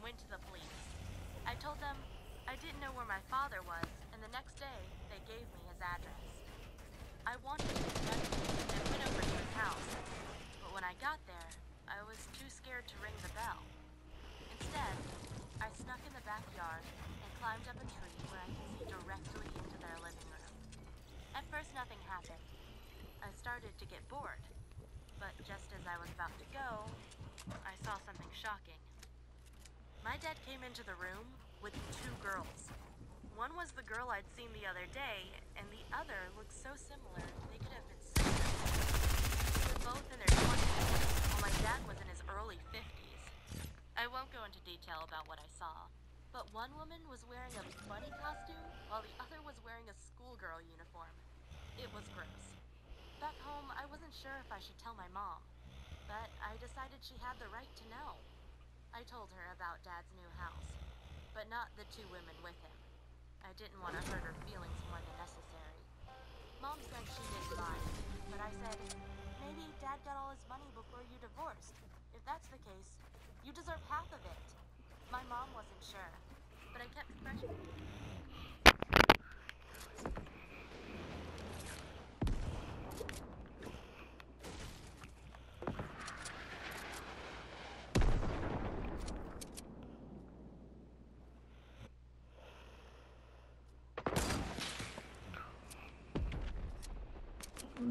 and went to the police. I told them I didn't know where my father was, and the next day they gave me his address. I wanted to investigate and went over to his house, but when I got there, I was too scared to ring the bell. Instead, I snuck in the backyard and climbed up a tree where I could see directly into their living room. At first, nothing happened. I started to get bored, but just as I was about to go, I saw something shocking. My dad came into the room with two girls. One was the girl I'd seen the other day, and the other looked so similar they could have been sisters. They were both in their 20s, while my dad was in his early 50s. I won't go into detail about what I saw, but one woman was wearing a bunny costume, while the other was wearing a schoolgirl uniform. It was gross. Back home, I wasn't sure if I should tell my mom, but I decided she had the right to know. I told her about Dad's new house, but not the two women with him. I didn't want to hurt her feelings more than necessary. Mom said she didn't mind, but I said, maybe Dad got all his money before you divorced. If that's the case, you deserve half of it. My mom wasn't sure, but I kept pressuring.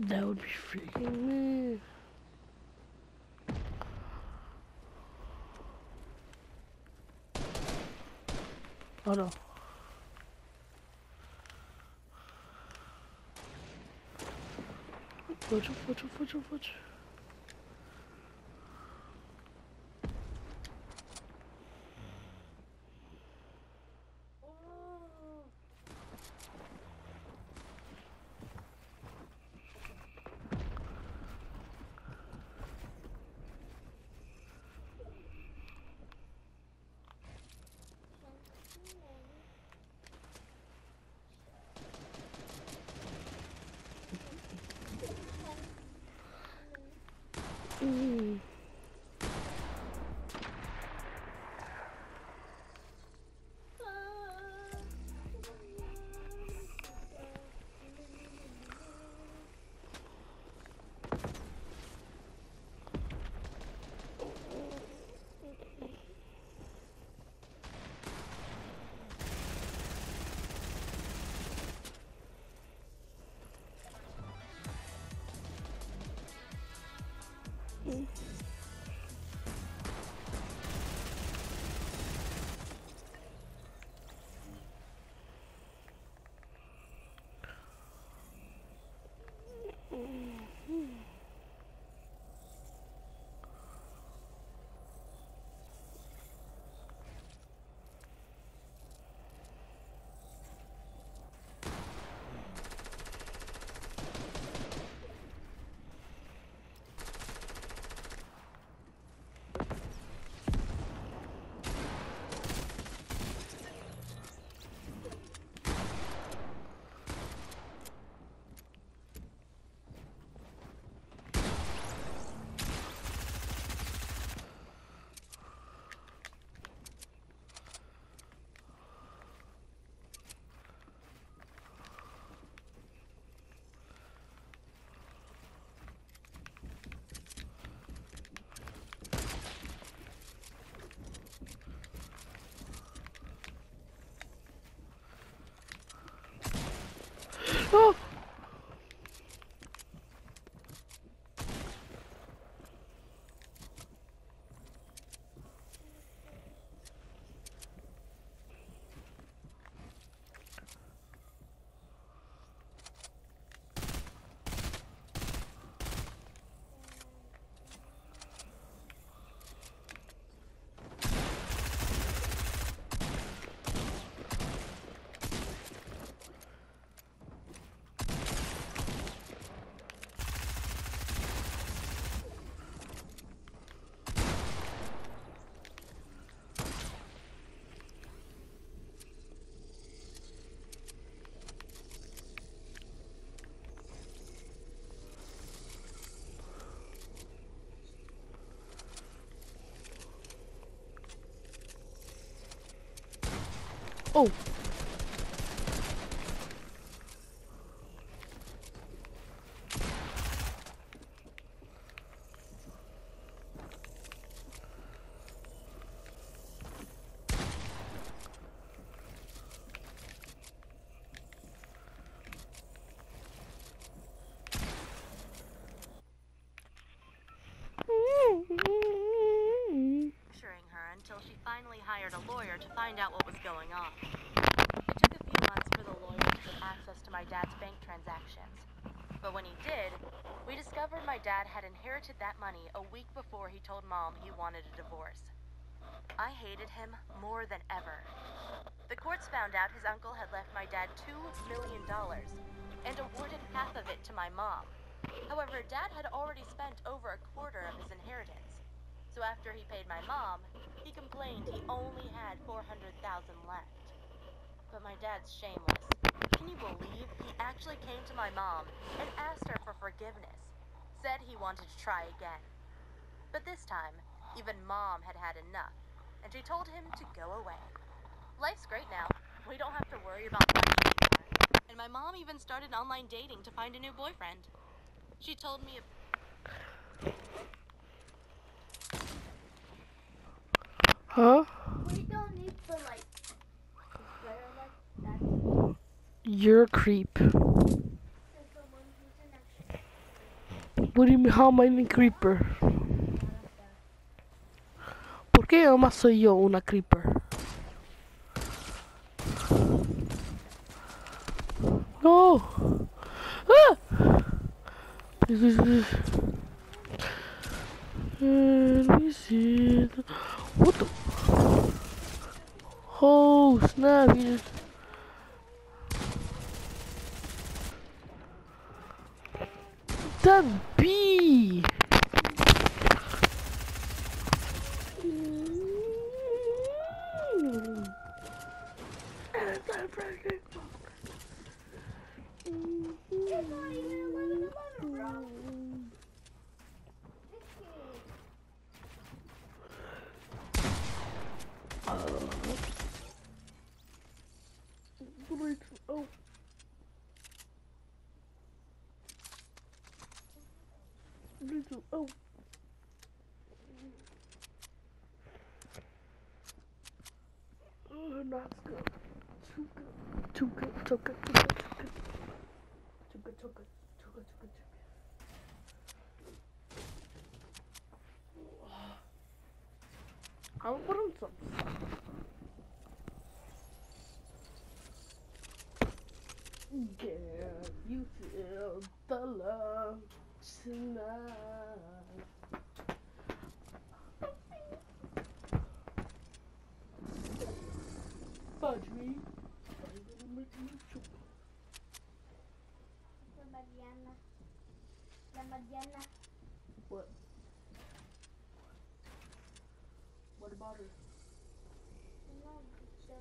That would be freaking. Oh no. Watch out, watch out, watch Oh. until she finally hired a lawyer to find out what going on. It took a few months for the lawyer to get access to my dad's bank transactions. But when he did, we discovered my dad had inherited that money a week before he told mom he wanted a divorce. I hated him more than ever. The courts found out his uncle had left my dad $2 million and awarded half of it to my mom. However, dad had already spent over a quarter of his inheritance. So after he paid my mom, he complained he only had 400,000 left. But my dad's shameless. Can you believe he actually came to my mom and asked her for forgiveness? Said he wanted to try again. But this time, even mom had had enough, and she told him to go away. Life's great now. We don't have to worry about money anymore. And my mom even started online dating to find a new boyfriend. She told me Huh? We don't need to like swear like that. You're a creep. What do you mean? How am I a creeper? ¿Por qué además soy yo una creeper? No. Ah. What the? Oh snap! B. Too good, too good, too good, too good. Too good, too good, too good, too good, too good. I'll put on some Give you feel the love tonight. Fudge me. I'm gonna make you choke. La Mariana. La Mariana. What? What about her? No, so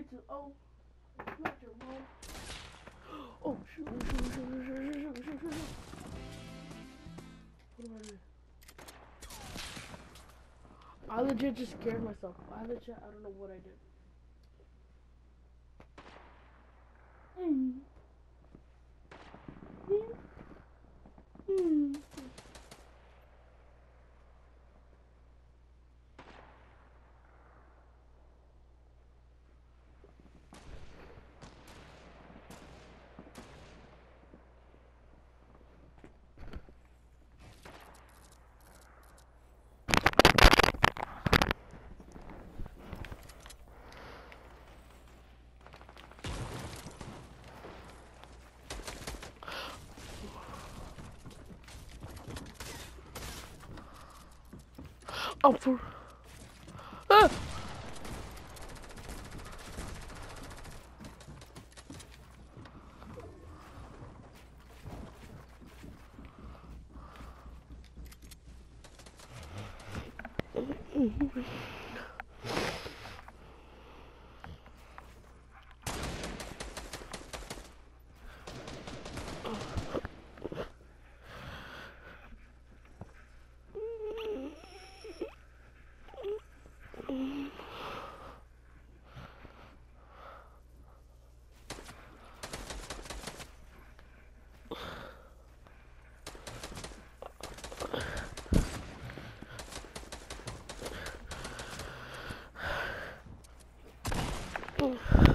Three, two, oh. Your mom. Oh, shoot, shoot, shoot, shoot, shoot, shoot, shoot, shoot. What am I doing? I legit just scared myself. I legit, I don't know what I did. Oh, for. Oh.